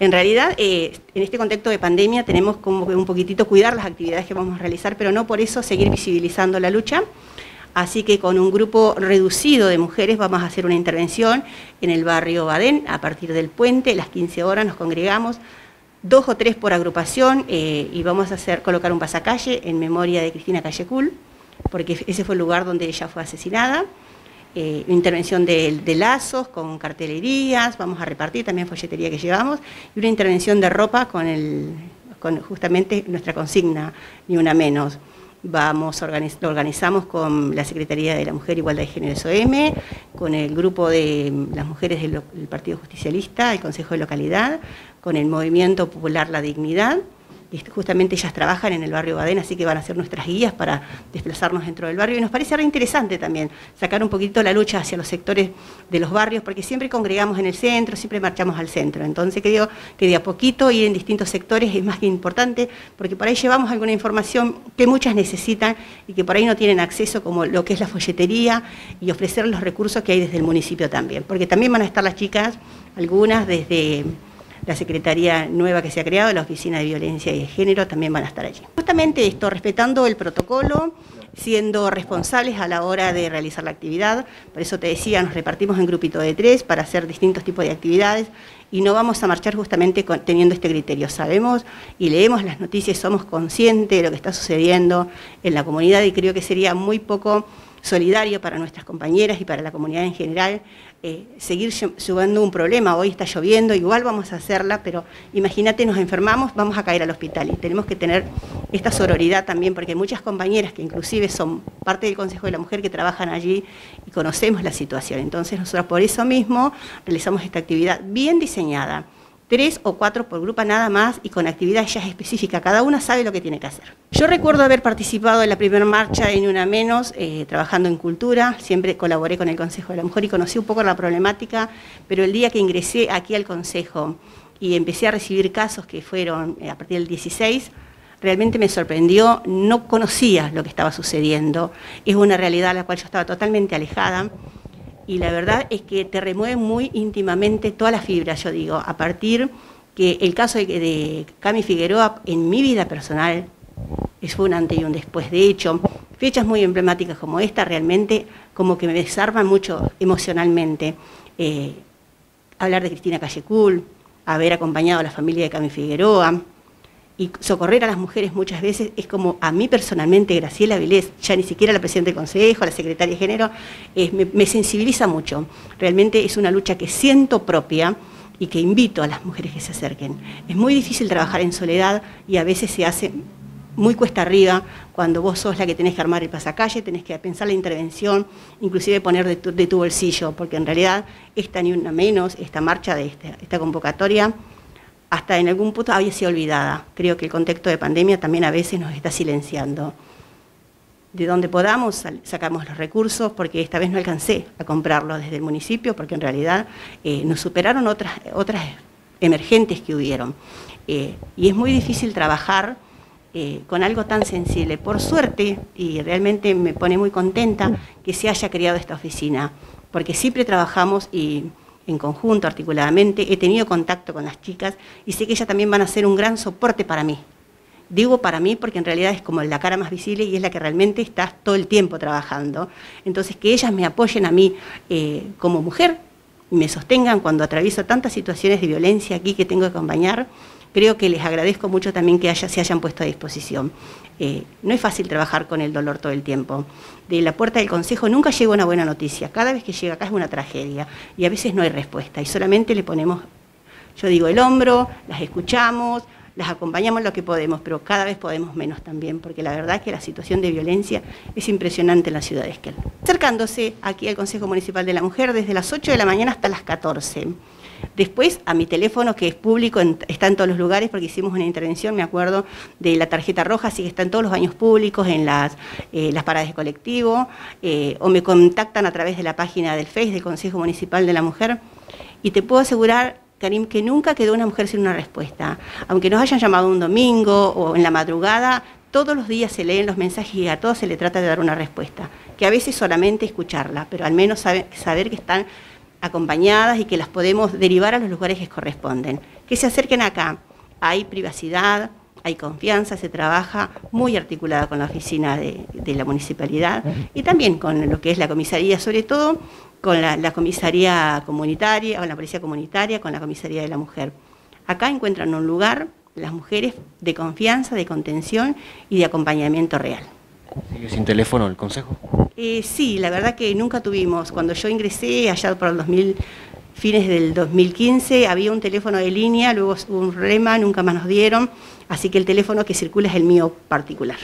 En realidad, eh, en este contexto de pandemia tenemos como un poquitito cuidar las actividades que vamos a realizar, pero no por eso seguir visibilizando la lucha. Así que con un grupo reducido de mujeres vamos a hacer una intervención en el barrio Badén a partir del puente, a las 15 horas nos congregamos, dos o tres por agrupación eh, y vamos a hacer colocar un pasacalle en memoria de Cristina Callecul, porque ese fue el lugar donde ella fue asesinada. Eh, intervención de, lazos con cartelerías, vamos a repartir también folletería que llevamos, y una intervención de ropa con, justamente nuestra consigna, ni una menos. Vamos, lo organizamos con la Secretaría de la Mujer, Igualdad de Género SOM, con el grupo de las mujeres del Partido Justicialista, el Consejo de Localidad, con el Movimiento Popular La Dignidad, justamente ellas trabajan en el barrio Badén, así que van a ser nuestras guías para desplazarnos dentro del barrio. Y nos parece re interesante también sacar un poquito la lucha hacia los sectores de los barrios, porque siempre congregamos en el centro, siempre marchamos al centro. Entonces creo que de a poquito ir en distintos sectores es más que importante, porque por ahí llevamos alguna información que muchas necesitan y que por ahí no tienen acceso, como lo que es la folletería y ofrecer los recursos que hay desde el municipio también. Porque también van a estar las chicas, algunas desde la Secretaría nueva que se ha creado, la Oficina de Violencia y de Género, también van a estar allí. Justamente esto, respetando el protocolo, siendo responsables a la hora de realizar la actividad. Por eso te decía, nos repartimos en grupito de tres para hacer distintos tipos de actividades y no vamos a marchar justamente teniendo este criterio. Sabemos y leemos las noticias, somos conscientes de lo que está sucediendo en la comunidad y creo que sería muy poco solidario para nuestras compañeras y para la comunidad en general, eh, seguir subiendo un problema, hoy está lloviendo, igual vamos a hacerla, pero imagínate, nos enfermamos, vamos a caer al hospital y tenemos que tener esta sororidad también, porque hay muchas compañeras que inclusive son parte del Consejo de la Mujer que trabajan allí y conocemos la situación. Entonces nosotros por eso mismo realizamos esta actividad bien diseñada tres o cuatro por grupo nada más y con actividades ya específicas. Cada una sabe lo que tiene que hacer. Yo recuerdo haber participado en la primera marcha en Una Menos, eh, trabajando en cultura, siempre colaboré con el Consejo de la Mujer y conocí un poco la problemática, pero el día que ingresé aquí al Consejo y empecé a recibir casos que fueron eh, a partir del 16, realmente me sorprendió, no conocía lo que estaba sucediendo, es una realidad a la cual yo estaba totalmente alejada y la verdad es que te remueve muy íntimamente todas las fibras, yo digo, a partir que el caso de, Cami Figueroa en mi vida personal es un antes y un después. De hecho, fechas muy emblemáticas como esta realmente como que me desarman mucho emocionalmente. Eh, hablar de Cristina Callecul, haber acompañado a la familia de Cami Figueroa, y socorrer a las mujeres muchas veces es como a mí personalmente, Graciela Vilés, ya ni siquiera la presidenta del Consejo, la secretaria de Género, me, sensibiliza mucho. Realmente es una lucha que siento propia y que invito a las mujeres que se acerquen. Es muy difícil trabajar en soledad y a veces se hace muy cuesta arriba cuando vos sos la que tenés que armar el pasacalle, tenés que pensar la intervención, inclusive poner de tu, bolsillo, porque en realidad esta ni una menos, esta marcha de esta convocatoria, hasta en algún punto había sido olvidada. Creo que el contexto de pandemia también a veces nos está silenciando. De donde podamos sacamos los recursos, porque esta vez no alcancé a comprarlos desde el municipio, porque en realidad eh, nos superaron otras, emergentes que hubieron. Eh, y es muy difícil trabajar eh, con algo tan sensible. Por suerte, y realmente me pone muy contenta que se haya creado esta oficina, porque siempre trabajamos y en conjunto, articuladamente, he tenido contacto con las chicas y sé que ellas también van a ser un gran soporte para mí. Digo para mí porque en realidad es como la cara más visible y es la que realmente está todo el tiempo trabajando. Entonces, que ellas me apoyen a mí eh, como mujer y me sostengan cuando atravieso tantas situaciones de violencia aquí que tengo que acompañar, creo que les agradezco mucho también que se hayan puesto a disposición. Eh, no es fácil trabajar con el dolor todo el tiempo. De la puerta del Consejo nunca llega una buena noticia. Cada vez que llega acá es una tragedia y a veces no hay respuesta y solamente le ponemos, yo digo, el hombro, las escuchamos, las acompañamos lo que podemos, pero cada vez podemos menos también, porque la verdad es que la situación de violencia es impresionante en la ciudad de Esquel. Acercándose aquí al Consejo Municipal de la Mujer desde las 8 de la mañana hasta las 14. Después, a mi teléfono, que es público, está en todos los lugares, porque hicimos una intervención, me acuerdo, de la tarjeta roja, así que está en todos los baños públicos, en las, eh, paradas de colectivo, eh, o me contactan a través de la página del Face del Consejo Municipal de la Mujer. Y te puedo asegurar Karim, que nunca quedó una mujer sin una respuesta. Aunque nos hayan llamado un domingo o en la madrugada, todos los días se leen los mensajes y a todos se le trata de dar una respuesta. Que a veces solamente escucharla, pero al menos saber que están acompañadas y que las podemos derivar a los lugares que corresponden. que se acerquen acá. Hay privacidad, hay confianza, se trabaja muy articulada con la oficina de, la municipalidad y también con lo que es la comisaría, sobre todo con la, comisaría comunitaria, con la policía comunitaria, con la comisaría de la mujer. Acá encuentran un lugar las mujeres de confianza, de contención y de acompañamiento real. ¿Sigue sin teléfono el consejo? Eh, sí, la verdad que nunca tuvimos. Cuando yo ingresé allá por el 2000, fines del 2015, había un teléfono de línea, luego un rema, nunca más nos dieron, así que el teléfono que circula es el mío particular.